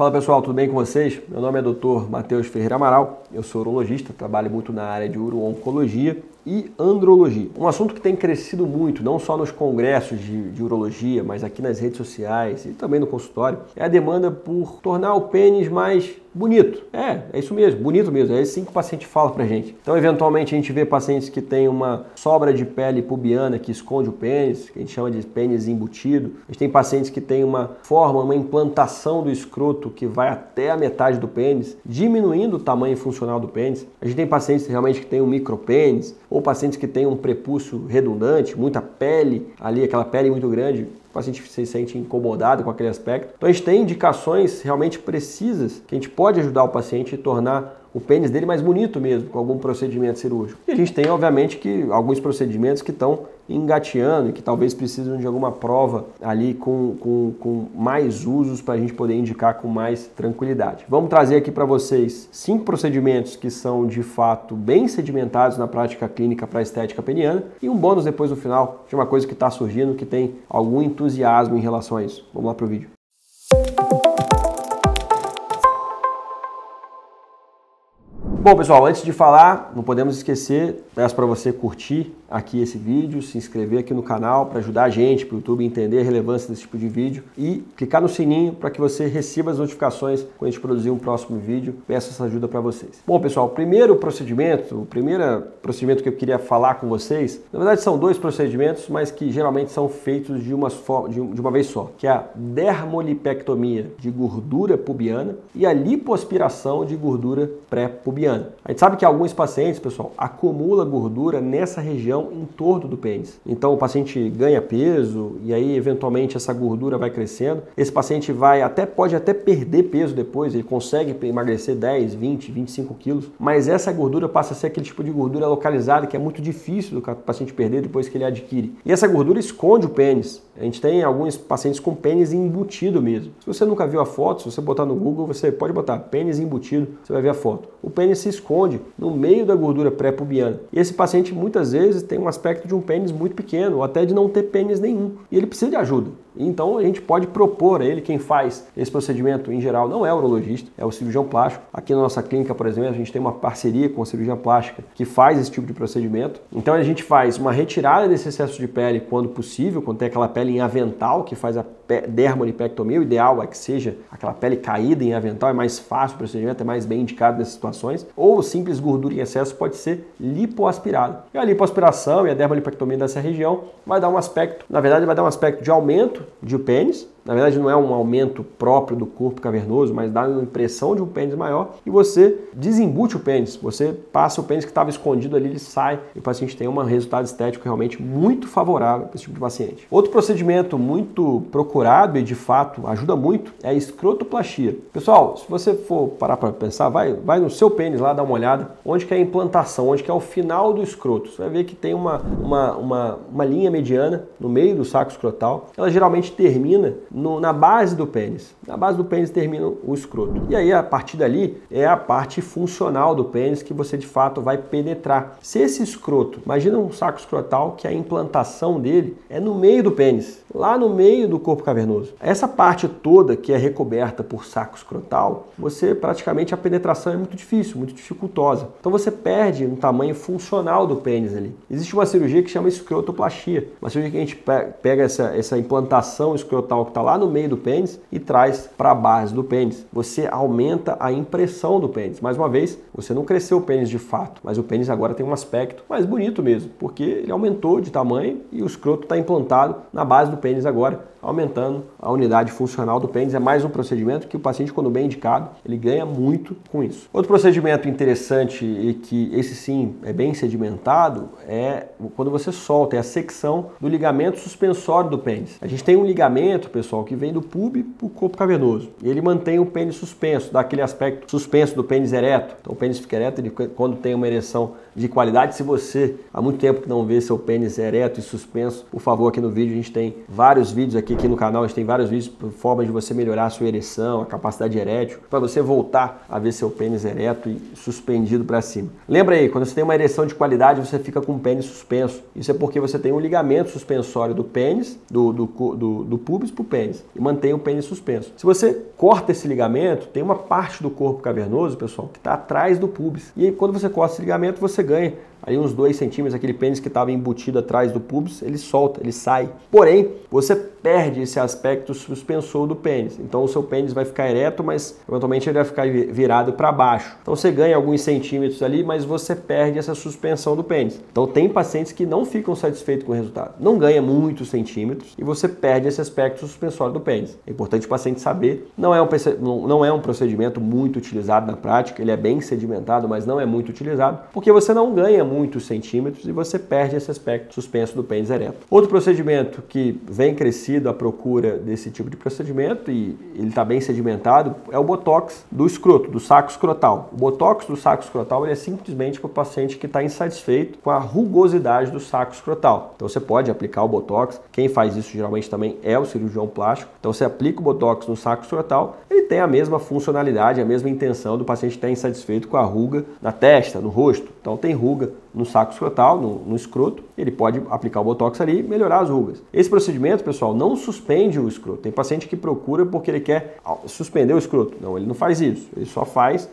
Fala pessoal, tudo bem com vocês? Meu nome é Dr. Matheus Ferreira Amaral, eu sou urologista, trabalho muito na área de uro-oncologia e andrologia. Um assunto que tem crescido muito, não só nos congressos de, de, urologia, mas aqui nas redes sociais e também no consultório, é a demanda por tornar o pênis mais bonito. É, é isso mesmo, bonito mesmo. É assim que o paciente fala pra gente. Então, eventualmente, a gente vê pacientes que têm uma sobra de pele pubiana que esconde o pênis, que a gente chama de pênis embutido. A gente tem pacientes que têm uma forma, uma implantação do escroto que vai até a metade do pênis, diminuindo o tamanho funcional do pênis. A gente tem pacientes realmente que têm um micropênis, ou pacientes que têm um prepúcio redundante, muita pele ali, aquela pele muito grande, o paciente se sente incomodado com aquele aspecto. Então a gente tem indicações realmente precisas que a gente pode ajudar o paciente a tornar o pênis dele mais bonito mesmo, com algum procedimento cirúrgico. E a gente tem, obviamente, que alguns procedimentos que estão engateando e que talvez precisam de alguma prova ali com, com, com mais usos para a gente poder indicar com mais tranquilidade. Vamos trazer aqui para vocês cinco procedimentos que são de fato bem sedimentados na prática clínica para estética peniana e um bônus depois no final de uma coisa que está surgindo que tem algum entusiasmo em relação a isso. Vamos lá para o vídeo. Bom, pessoal, antes de falar, não podemos esquecer, peço para você curtir aqui esse vídeo, se inscrever aqui no canal para ajudar a gente, para o YouTube entender a relevância desse tipo de vídeo e clicar no sininho para que você receba as notificações quando a gente produzir um próximo vídeo. Peço essa ajuda para vocês. Bom, pessoal, o primeiro procedimento, o primeiro procedimento que eu queria falar com vocês, na verdade são dois procedimentos, mas que geralmente são feitos de uma, de uma vez só, que é a dermolipectomia de gordura pubiana e a lipoaspiração de gordura pré-pubiana. A gente sabe que alguns pacientes, pessoal, acumula gordura nessa região em torno do pênis. Então o paciente ganha peso e aí eventualmente essa gordura vai crescendo. Esse paciente vai até pode até perder peso depois, ele consegue emagrecer 10, 20, 25 quilos, mas essa gordura passa a ser aquele tipo de gordura localizada que é muito difícil do paciente perder depois que ele adquire. E essa gordura esconde o pênis. A gente tem alguns pacientes com pênis embutido mesmo. Se você nunca viu a foto, se você botar no Google, você pode botar pênis embutido, você vai ver a foto. O pênis se esconde no meio da gordura pré-pubiana. E esse paciente muitas vezes tem um aspecto de um pênis muito pequeno, ou até de não ter pênis nenhum. E ele precisa de ajuda. Então a gente pode propor a ele, quem faz esse procedimento em geral não é o urologista, é o cirurgião plástico. Aqui na nossa clínica, por exemplo, a gente tem uma parceria com a cirurgia plástica que faz esse tipo de procedimento. Então a gente faz uma retirada desse excesso de pele quando possível, quando tem aquela pele em avental que faz a dermolipectomia. O ideal é que seja aquela pele caída em avental, é mais fácil o procedimento, é mais bem indicado nessas situações. Ou simples gordura em excesso pode ser lipoaspirado. E a lipoaspiração e a dermolipectomia dessa região vai dar um aspecto, na verdade, vai dar um aspecto de aumento de pênis, na verdade, não é um aumento próprio do corpo cavernoso, mas dá uma impressão de um pênis maior e você desembute o pênis. Você passa o pênis que estava escondido ali, ele sai e o paciente tem um resultado estético realmente muito favorável para esse tipo de paciente. Outro procedimento muito procurado e de fato ajuda muito é a escrotoplastia. Pessoal, se você for parar para pensar, vai, vai no seu pênis lá dar uma olhada onde que é a implantação, onde que é o final do escroto. Você vai ver que tem uma, uma, uma, uma linha mediana no meio do saco escrotal. Ela geralmente termina no, na base do pênis. Na base do pênis termina o escroto. E aí, a partir dali, é a parte funcional do pênis que você de fato vai penetrar. Se esse escroto, imagina um saco escrotal que a implantação dele é no meio do pênis, lá no meio do corpo cavernoso. Essa parte toda que é recoberta por saco escrotal, você praticamente a penetração é muito difícil, muito dificultosa. Então você perde um tamanho funcional do pênis ali. Existe uma cirurgia que chama escrotoplastia, uma cirurgia que a gente pega essa, essa implantação escrotal que está lá no meio do pênis e traz para a base do pênis. Você aumenta a impressão do pênis. Mais uma vez, você não cresceu o pênis de fato, mas o pênis agora tem um aspecto mais bonito mesmo, porque ele aumentou de tamanho e o escroto está implantado na base do pênis agora aumentando a unidade funcional do pênis. É mais um procedimento que o paciente, quando bem indicado, ele ganha muito com isso. Outro procedimento interessante e que esse sim é bem sedimentado é quando você solta, é a secção do ligamento suspensório do pênis. A gente tem um ligamento, pessoal, que vem do pub para o corpo cavernoso. E ele mantém o pênis suspenso, dá aquele aspecto suspenso do pênis ereto. Então o pênis fica ereto ele, quando tem uma ereção de qualidade. Se você há muito tempo que não vê seu pênis ereto e suspenso, por favor, aqui no vídeo a gente tem vários vídeos aqui que aqui no canal a gente tem vários vídeos, formas de você melhorar a sua ereção, a capacidade erétil, para você voltar a ver seu pênis ereto e suspendido para cima. Lembra aí, quando você tem uma ereção de qualidade, você fica com o pênis suspenso. Isso é porque você tem um ligamento suspensório do pênis, do, do, do, do para o pênis, e mantém o pênis suspenso. Se você corta esse ligamento, tem uma parte do corpo cavernoso, pessoal, que está atrás do pubis. E aí, quando você corta esse ligamento, você ganha aí uns 2 centímetros, aquele pênis que estava embutido atrás do pubis, ele solta, ele sai. Porém, você perde esse aspecto suspensor do pênis. Então o seu pênis vai ficar ereto, mas eventualmente ele vai ficar virado para baixo. Então você ganha alguns centímetros ali, mas você perde essa suspensão do pênis. Então tem pacientes que não ficam satisfeitos com o resultado. Não ganha muitos centímetros e você perde esse aspecto suspensório do pênis. É importante o paciente saber. Não é um, não é um procedimento muito utilizado na prática, ele é bem sedimentado, mas não é muito utilizado, porque você não ganha muitos centímetros e você perde esse aspecto suspenso do pênis ereto. Outro procedimento que vem crescido à procura desse tipo de procedimento e ele está bem sedimentado é o botox do escroto, do saco escrotal. O botox do saco escrotal é simplesmente para o paciente que está insatisfeito com a rugosidade do saco escrotal. Então você pode aplicar o botox. Quem faz isso geralmente também é o cirurgião plástico. Então você aplica o botox no saco escrotal, ele tem a mesma funcionalidade, a mesma intenção do paciente estar insatisfeito com a ruga na testa, no rosto. Então tem ruga no saco escrotal, no, no escroto, ele pode aplicar o botox ali e melhorar as rugas. Esse procedimento, pessoal, não suspende o escroto. Tem paciente que procura porque ele quer suspender o escroto. Não, ele não faz isso. Ele só faz,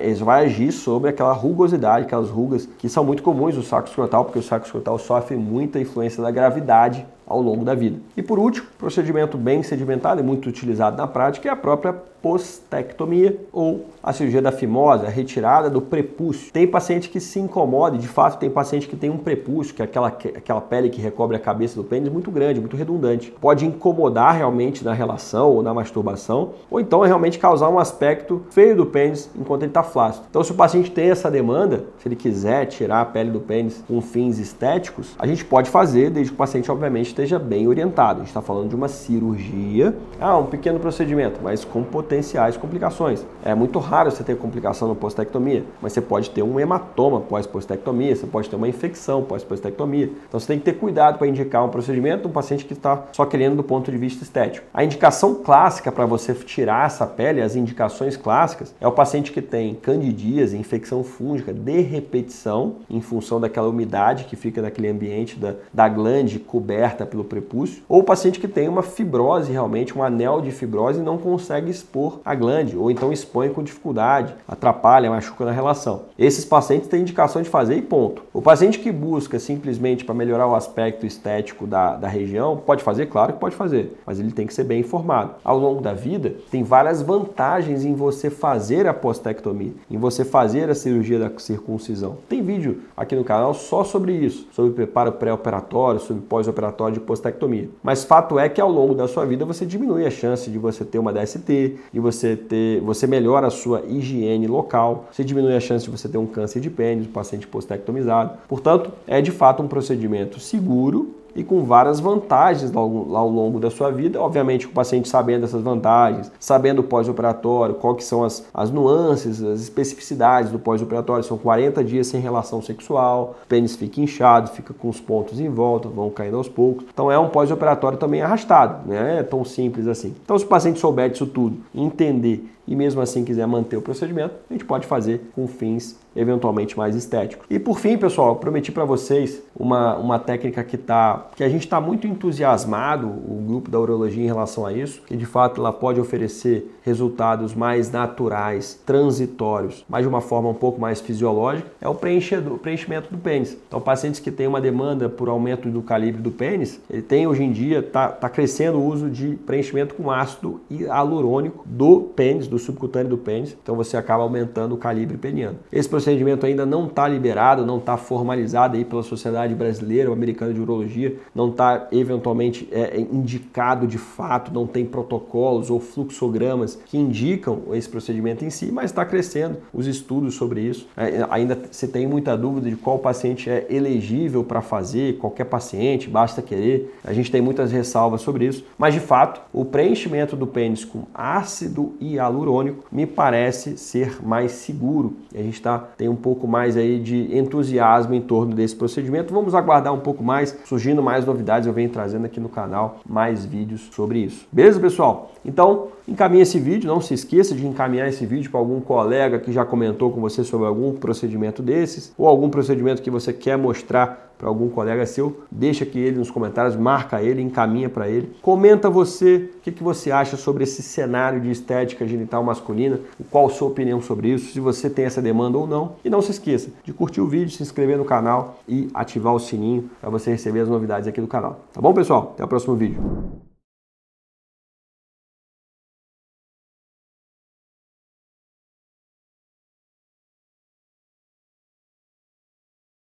ele vai agir sobre aquela rugosidade, aquelas rugas que são muito comuns no saco escrotal, porque o saco escrotal sofre muita influência da gravidade ao longo da vida. E por último, procedimento bem sedimentado e muito utilizado na prática é a própria postectomia ou a cirurgia da fimose, a retirada do prepúcio. Tem paciente que se incomoda, de fato tem paciente que tem um prepúcio, que é aquela, aquela pele que recobre a cabeça do pênis, muito grande, muito redundante. Pode incomodar realmente na relação ou na masturbação, ou então realmente causar um aspecto feio do pênis enquanto ele está flácido. Então se o paciente tem essa demanda, se ele quiser tirar a pele do pênis com fins estéticos, a gente pode fazer, desde que o paciente obviamente esteja bem orientado. A gente está falando de uma cirurgia, ah, um pequeno procedimento, mas com potenciais complicações. É muito raro você ter complicação na postectomia, mas você pode ter um hematoma pós-postectomia, você pode ter uma infecção pós-postectomia. Então você tem que ter cuidado para indicar um procedimento um paciente que está só querendo do ponto de vista estético. A indicação clássica para você tirar essa pele, as indicações clássicas, é o paciente que tem candidíase, infecção fúngica de repetição, em função daquela umidade que fica naquele ambiente da, da glande coberta pelo prepúcio, ou o paciente que tem uma fibrose realmente, um anel de fibrose e não consegue expor a glande, ou então expõe com dificuldade, atrapalha, machuca na relação. Esses pacientes têm indicação de fazer e ponto. O paciente que busca simplesmente para melhorar o aspecto estético da, da região, pode fazer? Claro que pode fazer, mas ele tem que ser bem informado. Ao longo da vida, tem várias vantagens em você fazer a postectomia, em você fazer a cirurgia da circuncisão. Tem vídeo aqui no canal só sobre isso, sobre preparo pré-operatório, sobre pós-operatório de postectomia. Mas fato é que ao longo da sua vida você diminui a chance de você ter uma DST, e você ter, você melhora a sua higiene local, você diminui a chance de você ter um câncer de pênis, paciente postectomizado. Portanto, é de fato um procedimento seguro e com várias vantagens ao longo da sua vida. Obviamente, o paciente sabendo dessas vantagens, sabendo o pós-operatório, que são as, as nuances, as especificidades do pós-operatório. São 40 dias sem relação sexual, o pênis fica inchado, fica com os pontos em volta, vão caindo aos poucos. Então é um pós-operatório também arrastado, né? É tão simples assim. Então, se o paciente souber disso tudo, entender e mesmo assim quiser manter o procedimento, a gente pode fazer com fins eventualmente mais estéticos. E por fim, pessoal, eu prometi para vocês uma, uma técnica que, tá, que a gente está muito entusiasmado, o grupo da urologia, em relação a isso, que de fato ela pode oferecer resultados mais naturais, transitórios, mas de uma forma um pouco mais fisiológica, é o preenchimento do pênis. Então, pacientes que têm uma demanda por aumento do calibre do pênis, ele tem hoje em dia, está tá crescendo o uso de preenchimento com ácido hialurônico do pênis, do subcutâneo do pênis, então você acaba aumentando o calibre peniano. Esse procedimento ainda não está liberado, não está formalizado aí pela Sociedade Brasileira ou Americana de Urologia, não está eventualmente é, é, indicado de fato, não tem protocolos ou fluxogramas que indicam esse procedimento em si, mas está crescendo os estudos sobre isso. É, ainda se tem muita dúvida de qual paciente é elegível para fazer, qualquer paciente, basta querer. A gente tem muitas ressalvas sobre isso, mas de fato, o preenchimento do pênis com ácido hialurônico me parece ser mais seguro. A gente tá, tem um pouco mais aí de entusiasmo em torno desse procedimento. Vamos aguardar um pouco mais, surgindo mais novidades, eu venho trazendo aqui no canal mais vídeos sobre isso. Beleza, pessoal? Então, encaminhe esse vídeo, não se esqueça de encaminhar esse vídeo para algum colega que já comentou com você sobre algum procedimento desses ou algum procedimento que você quer mostrar para algum colega seu, deixa aqui ele nos comentários, marca ele, encaminha para ele. Comenta você o que, que você acha sobre esse cenário de estética genital masculina, qual a sua opinião sobre isso, se você tem essa demanda ou não. E não se esqueça de curtir o vídeo, se inscrever no canal e ativar o sininho para você receber as novidades aqui do canal. Tá bom, pessoal? Até o próximo vídeo.